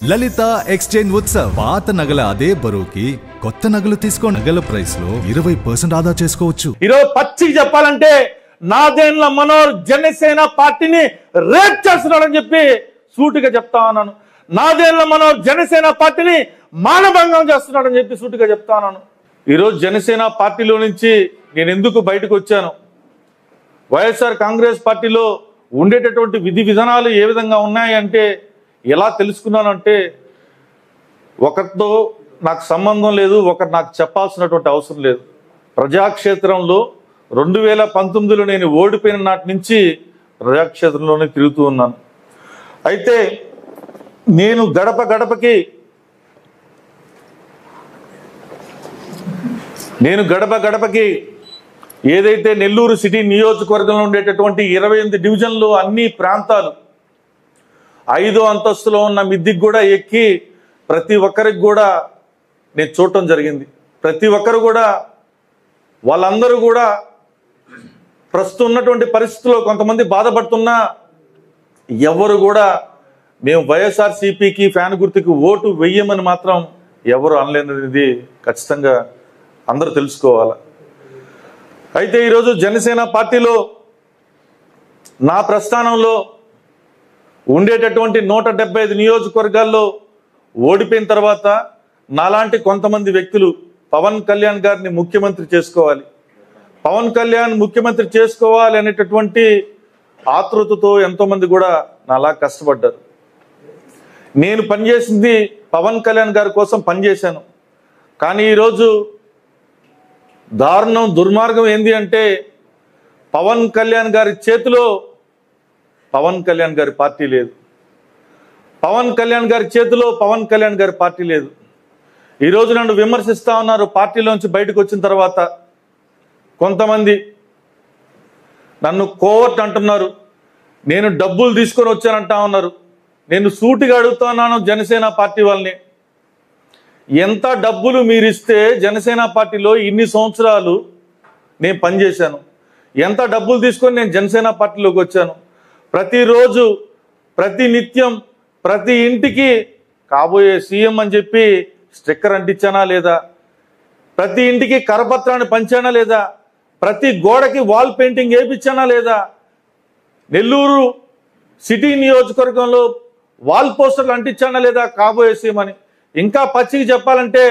లలిత exchange Utsav. పాత నగల అదే బరువుకి కొత్త నగలు తీసుకో నగల ప్రైస్లో ఇరవై పర్సెంట్ ఆదా చేసుకోవచ్చు. ఈరోజు పచ్చి చెప్పాలంటే నాదేండ్ల మనోహర్ జనసేన పార్టీని రేప్ చేస్తున్నాడని చెప్పి సూటిగా చెప్తా ఉన్నాను. నాదేండ్ల మనోహర్ జనసేన పార్టీని మానభంగం చేస్తున్నాడని చెప్పి సూటిగా చెప్తా ఉన్నాను. ఈరోజు జనసేన పార్టీలో నుంచి నేను ఎందుకు బయటకు వచ్చాను? వైఎస్ఆర్ కాంగ్రెస్ పార్టీలో ఉండేటటువంటి విధి విధానాలు ఏ విధంగా ఉన్నాయంటే ఎలా తెలుసుకున్నానంటే ఒకరితో నాకు సంబంధం లేదు ఒకరు నాకు చెప్పాల్సినటువంటి అవసరం లేదు. ప్రజాక్షేత్రంలో రెండు వేల పంతొమ్మిదిలో నేను ఓడిపోయిన నాటి నుంచి ప్రజాక్షేత్రంలోనే తిరుగుతూ ఉన్నాను. అయితే నేను గడప గడపకి నేను గడప గడపకి ఏదైతే నెల్లూరు సిటీ నియోజకవర్గంలో ఉండేటటువంటి ఇరవై ఎనిమిది డివిజన్లు అన్ని ప్రాంతాలు ఐదో అంతస్తులో ఉన్న మిద్దికి కూడా ఎక్కి ప్రతి ఒక్కరికి కూడా నేను చూడటం జరిగింది. ప్రతి ఒక్కరు కూడా వాళ్ళందరూ కూడా ప్రస్తుతం ఉన్నటువంటి పరిస్థితుల్లో కొంతమంది బాధపడుతున్నా ఎవరు కూడా మేము వైఎస్ఆర్సీపీకి ఫ్యాన్ గుర్తుకి ఓటు వెయ్యమని మాత్రం ఎవరు అనలేనిది ఖచ్చితంగా అందరూ తెలుసుకోవాలి. అయితే ఈరోజు జనసేన పార్టీలో నా ప్రస్థానంలో ఉండేటటువంటి నూట డెబ్బై ఐదు నియోజకవర్గాల్లో ఓడిపోయిన తర్వాత నాలాంటి కొంతమంది వ్యక్తులు పవన్ కళ్యాణ్ గారిని ముఖ్యమంత్రి చేసుకోవాలి. పవన్ కళ్యాణ్ ముఖ్యమంత్రి చేసుకోవాలి అనేటటువంటి ఆతృతతో ఎంతోమంది కూడా నాలా కష్టపడ్డారు. నేను పనిచేసింది పవన్ కళ్యాణ్ గారి కోసం పనిచేశాను. కానీ ఈరోజు దారుణం దుర్మార్గం ఏంది అంటే పవన్ కళ్యాణ్ గారి చేతిలో పవన్ కళ్యాణ్ గారి పార్టీ లేదు. పవన్ కళ్యాణ్ గారి చేతిలో పవన్ కళ్యాణ్ గారి పార్టీ లేదు. ఈరోజు నన్ను విమర్శిస్తా ఉన్నారు పార్టీలోంచి బయటకు వచ్చిన తర్వాత. కొంతమంది నన్ను కోవర్ట్ అంటున్నారు. నేను డబ్బులు తీసుకొని వచ్చానంటా ఉన్నారు. నేను సూటిగా అడుగుతున్నాను జనసేన పార్టీ వాళ్ళని. ఎంత డబ్బులు మీరు ఇస్తే జనసేన పార్టీలో ఇన్ని సంవత్సరాలు నేను పనిచేశాను. ఎంత డబ్బులు తీసుకొని నేను జనసేన పార్టీలోకి వచ్చాను. ప్రతిరోజు ప్రతి నిత్యం ప్రతి ఇంటికి కాబోయే సీఎం అని చెప్పి స్టిక్కర్ అంటించానా లేదా? ప్రతి ఇంటికి కరపత్రాన్ని పంచానా లేదా? ప్రతి గోడకి వాల్ పెయింటింగ్ వేయించానా లేదా? నెల్లూరు సిటీ నియోజకవర్గంలో వాల్ పోస్టర్లు అంటించానా లేదా కాబోయే సీఎం అని? ఇంకా పచ్చికి చెప్పాలంటే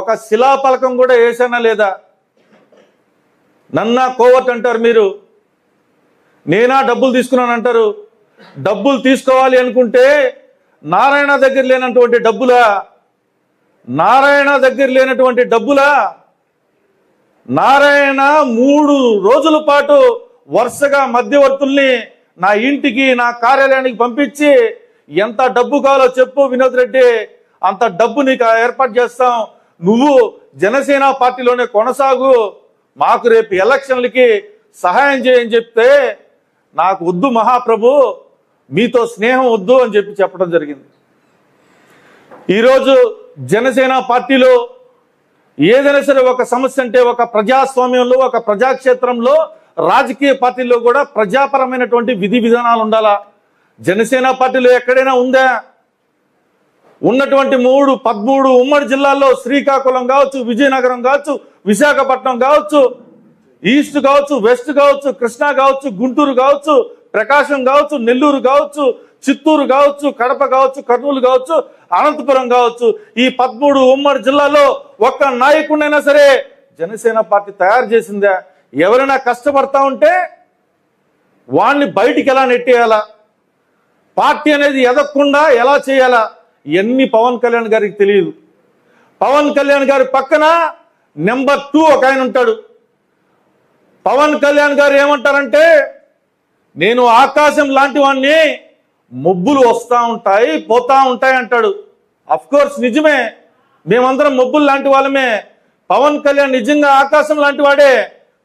ఒక శిలాపలకం కూడా వేసానా లేదా? నన్నా కోవట్ అంటారు మీరు. నేనా డబ్బులు తీసుకున్నాను అంటారు డబ్బులు తీసుకోవాలి అనుకుంటే నారాయణ దగ్గర లేనటువంటి డబ్బులా? నారాయణ దగ్గర లేనటువంటి డబ్బులా? నారాయణ మూడు రోజుల పాటు వరుసగా మధ్యవర్తుల్ని నా ఇంటికి నా కార్యాలయానికి పంపించి ఎంత డబ్బు కావాలో చెప్పు వినోద్ రెడ్డి. అంత డబ్బు నీకు ఏర్పాటు చేస్తాం. నువ్వు జనసేన పార్టీలోనే కొనసాగు. మాకు రేపు ఎలక్షన్లకి సహాయం చేయని చెప్తే నాకు వద్దు మహాప్రభు మీతో స్నేహం వద్దు అని చెప్పి చెప్పడం జరిగింది. ఈరోజు జనసేన పార్టీలో ఏదైనా సరే ఒక సమస్య అంటే ఒక ప్రజాస్వామ్యంలో ఒక ప్రజాక్షేత్రంలో రాజకీయ పార్టీలో కూడా ప్రజాపరమైనటువంటి విధి విధానాలు ఉండాలా? జనసేన పార్టీలో ఎక్కడైనా ఉందా? ఉన్నటువంటి మూడు పదమూడు ఉమ్మడి జిల్లాల్లో శ్రీకాకుళం కావచ్చు విజయనగరం కావచ్చు విశాఖపట్నం కావచ్చు ఈస్ట్ కావచ్చు వెస్ట్ కావచ్చు కృష్ణా కావచ్చు గుంటూరు కావచ్చు ప్రకాశం కావచ్చు నెల్లూరు కావచ్చు చిత్తూరు కావచ్చు కడప కావచ్చు కర్నూలు కావచ్చు అనంతపురం కావచ్చు ఈ పదమూడు ఉమ్మడి జిల్లాలో ఒక్క నాయకుడైనా సరే జనసేన పార్టీ తయారు చేసిందా? ఎవరైనా కష్టపడతా ఉంటే వాణ్ణి బయటికి ఎలా నెట్టేయాలా? పార్టీ అనేది ఎదగకుండా ఎలా చేయాలా? ఇవన్నీ పవన్ కళ్యాణ్ గారికి తెలియదు. పవన్ కళ్యాణ్ గారి పక్కన నెంబర్ టూ ఒక ఆయన ఉంటాడు. పవన్ కళ్యాణ్ గారు ఏమంటారంటే నేను ఆకాశం లాంటి వాడిని మబ్బులు వస్తూ ఉంటాయి పోతా ఉంటాయి అంటాడు. అఫ్ కోర్స్ నిజమే. మేమందరం మబ్బులు లాంటి వాళ్ళమే. పవన్ కళ్యాణ్ నిజంగా ఆకాశం లాంటి వాడే.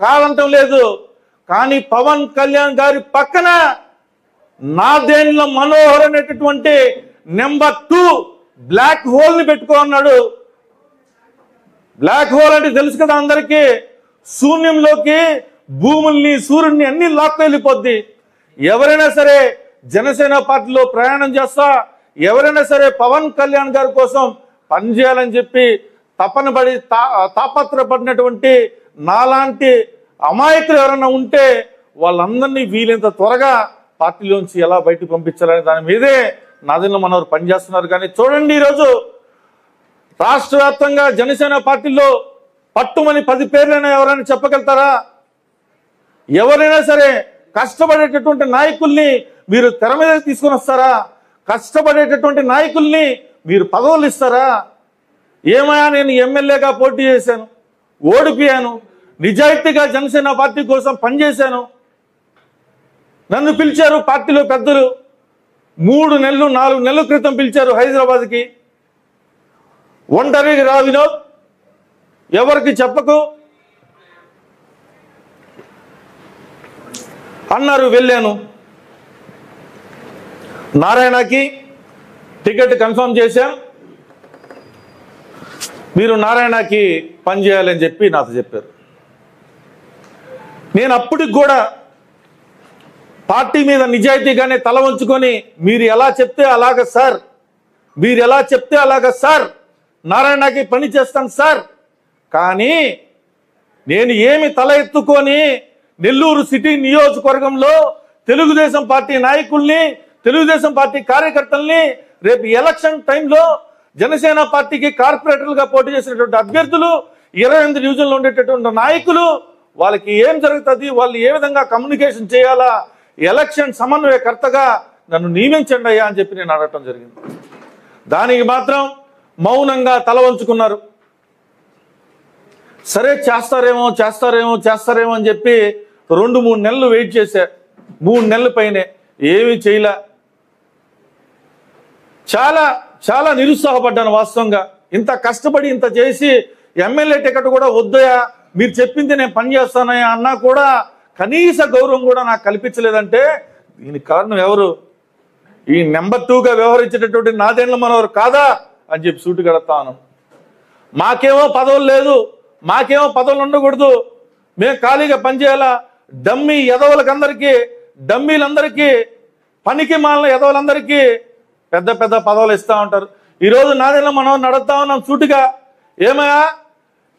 కాదంటం లేదు. కానీ పవన్ కళ్యాణ్ గారి పక్కన నాదేండ్ల మనోహర్ అనేటటువంటి నెంబర్ టూ బ్లాక్ హోల్ని పెట్టుకో అన్నాడు. బ్లాక్ హోల్ అంటే తెలుసు కదా అందరికీ. శూన్యంలోకి భూముల్ని సూర్యుడిని అన్ని లాక్కెళ్ళిపోద్ది. ఎవరైనా సరే జనసేన పార్టీలో ప్రయాణం చేస్తా ఎవరైనా సరే పవన్ కళ్యాణ్ గారి కోసం పనిచేయాలని చెప్పి తపన పడి తా తాపత్రపడినటువంటి నాలాంటి అమాయకులు ఎవరైనా ఉంటే వాళ్ళందరినీ వీలైనంత త్వరగా పార్టీలోంచి ఎలా బయటకు పంపించాలనే దాని మీదే నాదిన మనవారు పనిచేస్తున్నారు. కానీ చూడండి ఈరోజు రాష్ట్ర వ్యాప్తంగా జనసేన పార్టీలో పట్టుమని పది పేర్లైనా ఎవరైనా చెప్పగలుగుతారా? ఎవరైనా సరే కష్టపడేటటువంటి నాయకుల్ని మీరు తెర మీద తీసుకొని వస్తారా? కష్టపడేటటువంటి నాయకుల్ని మీరు పదవులు ఇస్తారా? ఏమయ్యా నేను ఎమ్మెల్యేగా పోటీ చేశాను ఓడిపోయాను నిజాయితీగా జనసేన పార్టీ కోసం పనిచేశాను. నన్ను పిలిచారు పార్టీలో పెద్దలు. మూడు నెలలు నాలుగు నెలల క్రితం పిలిచారు హైదరాబాద్కి. ఒంటరికి రా వినోద్. ఎవరికి చెప్పకు? అన్నారు వెళ్ళాను. నారాయణకి టికెట్ కన్ఫర్మ్ చేశాం. మీరు నారాయణకి పనిచేయాలని చెప్పి నాతో చెప్పారు. నేను అప్పటికి కూడా పార్టీ మీద నిజాయితీగానే తల వంచుకొని మీరు ఎలా చెప్తే అలాగ సార్ మీరు ఎలా చెప్తే అలాగ సార్ నారాయణకి పని చేస్తాను సార్ కానీ నేను ఏమి తల ఎత్తుకొని నెల్లూరు సిటీ నియోజకవర్గంలో తెలుగుదేశం పార్టీ నాయకుల్ని తెలుగుదేశం పార్టీ కార్యకర్తల్ని రేపు ఎలక్షన్ టైంలో జనసేన పార్టీకి కార్పొరేటర్లుగా పోటీ చేసినటువంటి అభ్యర్థులు ఇరవై ఎనిమిది డివిజన్లో ఉండేటటువంటి నాయకులు వాళ్ళకి ఏం జరుగుతుంది వాళ్ళు ఏ విధంగా కమ్యూనికేషన్ చేయాలా ఎలక్షన్ సమన్వయకర్తగా నన్ను నియమించండి అయ్యా అని చెప్పి నేను అడగటం జరిగింది. దానికి మాత్రం మౌనంగా తల వంచుకున్నారు. సరే చేస్తారేమో చేస్తారేమో చేస్తారేమో అని చెప్పి రెండు మూడు నెలలు వెయిట్ చేశా. మూడు నెలల పైనే. ఏమీ చేయలే. చాలా చాలా నిరుత్సాహపడ్డాను వాస్తవంగా. ఇంత కష్టపడి ఇంత చేసి ఎమ్మెల్యే టికెట్ కూడా వద్దయా మీరు చెప్పింది నేను పని చేస్తానయ్యా అన్నా కూడా కనీస గౌరవం కూడా నాకు కల్పించలేదంటే దీనికి కారణం ఎవరు? ఈ నెంబర్ టూగా వ్యవహరించేటటువంటి నాదేండ్ల మనవరు కాదా అని చెప్పి సూటు కడతాను మాకేమో పదవులు లేదు. మాకేమో పదవులు ఉండకూడదు. మేము ఖాళీగా పనిచేయాలా? డమ్మీ ఎదవులకందరికీ డమ్మీలందరికీ పనికి మాలిన ఎదవులందరికీ పెద్ద పెద్ద పదవులు ఇస్తా ఉంటారు. ఈరోజు నాదేళ్ళ మనం నడుస్తా ఉన్నాం సూటిగా ఏమయ్యా?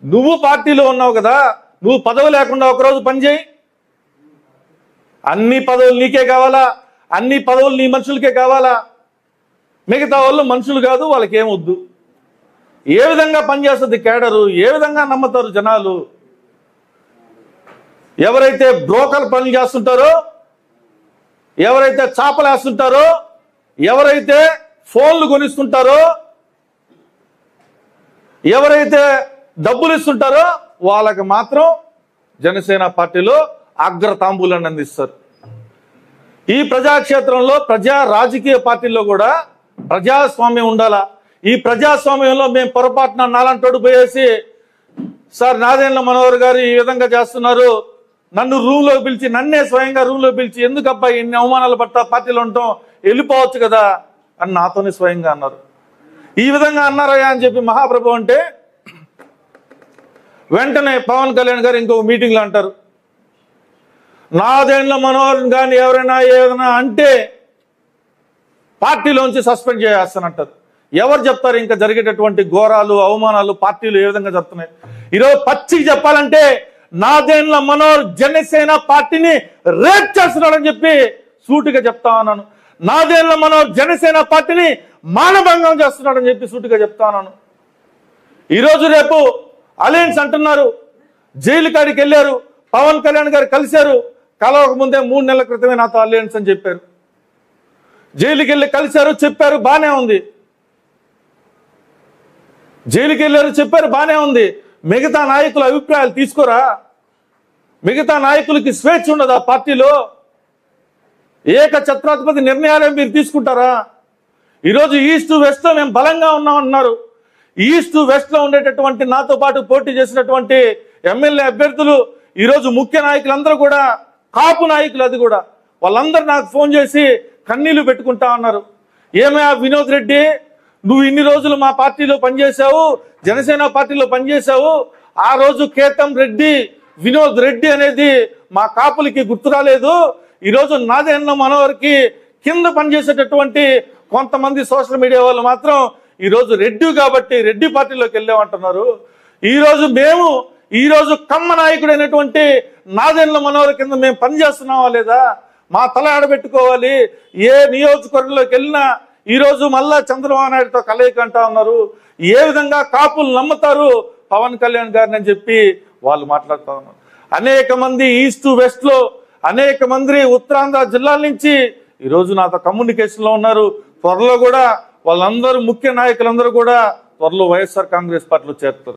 నువ్వు పార్టీలో ఉన్నావు కదా నువ్వు పదవి లేకుండా ఒకరోజు పనిచేయి. అన్ని పదవులు నీకే కావాలా? అన్ని పదవులు నీ మనుషులకే కావాలా? మిగతా వాళ్ళు మనుషులు కాదు వాళ్ళకేమొద్దు ఏ విధంగా పనిచేస్తుంది కేడరు? ఏ విధంగా నమ్ముతారు జనాలు? ఎవరైతే బ్రోకర్ పనులు చేస్తుంటారో ఎవరైతే చాపలు వేస్తుంటారో ఎవరైతే ఫోన్లు కొనిస్తుంటారో ఎవరైతే డబ్బులు ఇస్తుంటారో వాళ్ళకి మాత్రం జనసేన పార్టీలో అగ్ర తాంబూలాన్ని అందిస్తారు. ఈ ప్రజాక్షేత్రంలో ప్రజా రాజకీయ పార్టీల్లో కూడా ప్రజాస్వామ్యం ఉండాలా? ఈ ప్రజాస్వామ్యంలో మేము పొరపాటున నాలంటోడు పోయేసి సార్ నాదేండ్ల మనోహర్ గారు ఈ విధంగా చేస్తున్నారు. నన్ను రూమ్లో పిలిచి నన్నే స్వయంగా రూమ్లో పిలిచి ఎందుకు అబ్బాయి ఇన్ని అవమానాలు పట్టా పార్టీలో ఉండటం వెళ్ళిపోవచ్చు కదా అని నాతోనే స్వయంగా అన్నారు. ఈ విధంగా అన్నారయ్యా అని చెప్పి మహాప్రభు అంటే వెంటనే పవన్ కళ్యాణ్ గారు ఇంకొక మీటింగ్లో అంటారు. నాదేండ్ల మనోహర్ కానీ ఎవరైనా ఏదైనా అంటే పార్టీలోంచి సస్పెండ్ చేస్తానంటారు ఎవరు చెప్తారు ఇంకా జరిగేటటువంటి ఘోరాలు అవమానాలు పార్టీలు ఏ విధంగా జరుగుతున్నాయి? ఈరోజు పచ్చికి చెప్పాలంటే నాదేండ్ల మనోహర్ జనసేన పార్టీని రేప్ చేస్తున్నాడని చెప్పి సూటిగా చెప్తా ఉన్నాను. నాదేండ్ల మనోహర్ జనసేన పార్టీని మానభంగం చేస్తున్నాడని చెప్పి సూటిగా చెప్తా ఉన్నాను. ఈరోజు రేపు అలయన్స్ అంటున్నారు. జైలు కాడికి వెళ్ళారు. పవన్ కళ్యాణ్ గారు కలిశారు. కలవక ముందే మూడు నెలల క్రితమే నాతో అలయన్స్ అని చెప్పారు. జైలుకి వెళ్ళి కలిశారు చెప్పారు బానే ఉంది. జైలుకి వెళ్ళారు చెప్పారు బానే ఉంది. మిగతా నాయకుల అభిప్రాయాలు తీసుకోరా? మిగతా నాయకులకి స్వేచ్ఛ ఉండదు ఆ పార్టీలో? ఏక ఛత్రాధిపతి నిర్ణయాలే మీరు తీసుకుంటారా? ఈరోజు ఈస్ట్ వెస్ట్లో మేము బలంగా ఉన్నామన్నారు ఈస్ట్ వెస్ట్లో ఉండేటటువంటి నాతో పాటు పోటీ చేసినటువంటి ఎమ్మెల్యే అభ్యర్థులు ఈరోజు ముఖ్య నాయకులందరూ కూడా కాపు నాయకులు అది కూడా. వాళ్ళందరూ నాకు ఫోన్ చేసి కన్నీళ్ళు పెట్టుకుంటా ఉన్నారు. ఏమయ్యా వినోద్ రెడ్డి? నువ్వు ఇన్ని రోజులు మా పార్టీలో పనిచేశావు జనసేన పార్టీలో పనిచేశావు ఆ రోజు కేతం రెడ్డి వినోద్ రెడ్డి అనేది మా కాపులకి గుర్తు రాలేదు. ఈరోజు నాదేన్న మనోహర్కి కింద పనిచేసేటటువంటి కొంతమంది సోషల్ మీడియా వాళ్ళు మాత్రం ఈరోజు రెడ్డి కాబట్టి రెడ్డి పార్టీలోకి వెళ్ళామంటున్నారు. ఈ రోజు మేము ఈ రోజు కమ్మ నాయకుడైనటువంటి నాదెండ్ల మనోహర్ కింద మేము పనిచేస్తున్నావా లేదా? మా తల ఆడబెట్టుకోవాలి. ఏ నియోజకవర్గంలోకి వెళ్ళినా ఈ రోజు మళ్ళా చంద్రబాబు నాయుడుతో కలయిక అంటా ఉన్నారు. ఏ విధంగా కాపులు నమ్ముతారు? పవన్ కళ్యాణ్ గారిని అని చెప్పి వాళ్ళు మాట్లాడుతూ ఉన్నారు. అనేక మంది ఈస్ట్ వెస్ట్లో అనేక మంది ఉత్తరాంధ్ర జిల్లాల నుంచి ఈ రోజు నాతో కమ్యూనికేషన్లో ఉన్నారు. త్వరలో కూడా వాళ్ళందరూ ముఖ్య నాయకులందరూ కూడా త్వరలో వైఎస్ఆర్ కాంగ్రెస్ పార్టీలో చేరుతారు.